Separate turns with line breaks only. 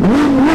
One